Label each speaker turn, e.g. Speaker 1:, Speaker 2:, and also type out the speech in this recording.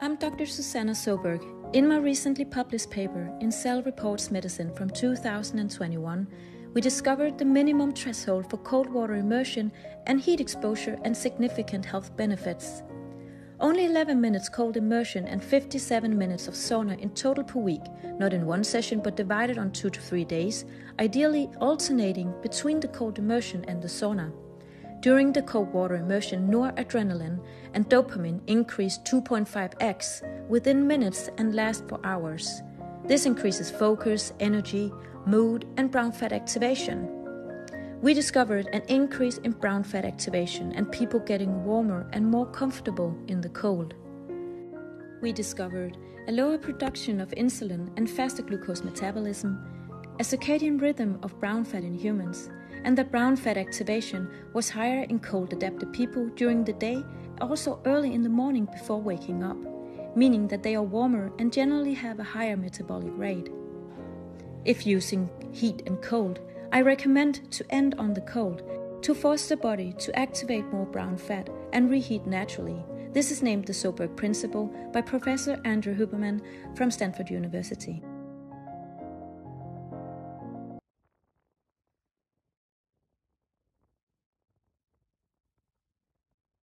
Speaker 1: I'm Dr. Susanna Søberg. In my recently published paper in Cell Reports Medicine from 2021, we discovered the minimum threshold for cold water immersion and heat exposure and significant health benefits. Only 11 minutes cold immersion and 57 minutes of sauna in total per week, not in one session but divided on 2 to 3 days, ideally alternating between the cold immersion and the sauna. During the cold water immersion, noradrenaline and dopamine increase 2.5x within minutes and last for hours. This increases focus, energy, mood, and brown fat activation. We discovered an increase in brown fat activation and people getting warmer and more comfortable in the cold. We discovered a lower production of insulin and faster glucose metabolism, a circadian rhythm of brown fat in humans, and that brown fat activation was higher in cold adapted people during the day, also early in the morning before waking up, meaning that they are warmer and generally have a higher metabolic rate. If using heat and cold, I recommend to end on the cold to force the body to activate more brown fat and reheat naturally. This is named the Søberg Principle by Professor Andrew Huberman from Stanford University.